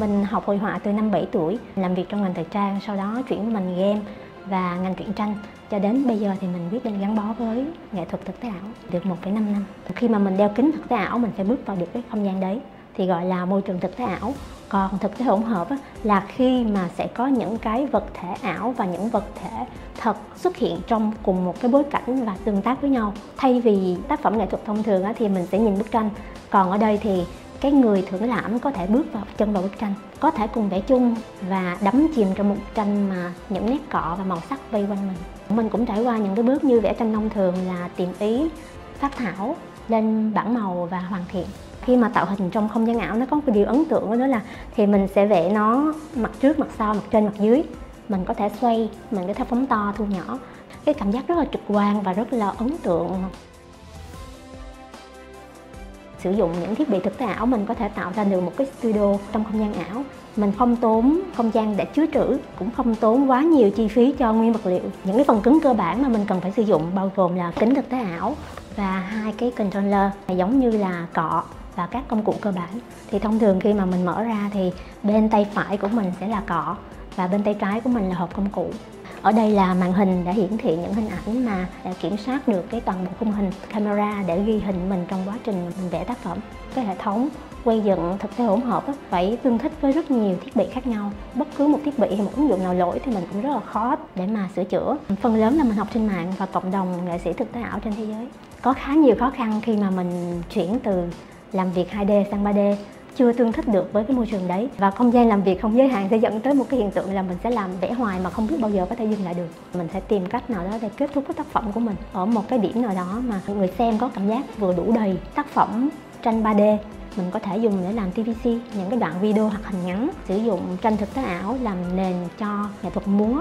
Mình học hội họa từ năm 7 tuổi, làm việc trong ngành thời trang, sau đó chuyển mình game và ngành truyện tranh. Cho đến bây giờ thì mình quyết định gắn bó với nghệ thuật thực tế ảo được 1,5 năm. Khi mà mình đeo kính thực tế ảo mình sẽ bước vào được cái không gian đấy thì gọi là môi trường thực tế ảo. Còn thực tế hỗn hợp á, là khi mà sẽ có những cái vật thể ảo và những vật thể thật xuất hiện trong cùng một cái bối cảnh và tương tác với nhau. Thay vì tác phẩm nghệ thuật thông thường á, thì mình sẽ nhìn bức tranh. Còn ở đây thì cái người thưởng lãm có thể bước vào chân vào bức tranh, có thể cùng vẽ chung và đắm chìm trong một bức tranh mà những nét cọ và màu sắc vây quanh mình. Mình cũng trải qua những cái bước như vẽ tranh thông thường là tìm ý phát thảo, lên bảng màu và hoàn thiện. Khi mà tạo hình trong không gian ảo, nó có một điều ấn tượng, đó là thì mình sẽ vẽ nó mặt trước, mặt sau, mặt trên, mặt dưới. Mình có thể xoay, mình có thể phóng to, thu nhỏ. Cái cảm giác rất là trực quan và rất là ấn tượng sử dụng những thiết bị thực tế ảo mình có thể tạo ra được một cái studio trong không gian ảo. Mình không tốn không gian để chứa trữ, cũng không tốn quá nhiều chi phí cho nguyên vật liệu. Những cái phần cứng cơ bản mà mình cần phải sử dụng bao gồm là kính thực tế ảo và hai cái controller giống như là cọ và các công cụ cơ bản. Thì thông thường khi mà mình mở ra thì bên tay phải của mình sẽ là cọ và bên tay trái của mình là hộp công cụ ở đây là màn hình đã hiển thị những hình ảnh mà kiểm soát được cái toàn bộ khung hình camera để ghi hình mình trong quá trình mình vẽ tác phẩm. Cái hệ thống quay dựng thực tế hỗn hợp phải tương thích với rất nhiều thiết bị khác nhau. Bất cứ một thiết bị hay một ứng dụng nào lỗi thì mình cũng rất là khó để mà sửa chữa. Phần lớn là mình học trên mạng và cộng đồng nghệ sĩ thực tế ảo trên thế giới. Có khá nhiều khó khăn khi mà mình chuyển từ làm việc 2D sang 3D chưa tương thích được với cái môi trường đấy. Và không gian làm việc, không giới hạn sẽ dẫn tới một cái hiện tượng là mình sẽ làm vẽ hoài mà không biết bao giờ có thể dừng lại được. Mình sẽ tìm cách nào đó để kết thúc cái tác phẩm của mình ở một cái điểm nào đó mà người xem có cảm giác vừa đủ đầy tác phẩm tranh 3D mình có thể dùng để làm TVC những cái đoạn video hoặc hình ngắn, sử dụng tranh thực tế ảo làm nền cho nghệ thuật múa.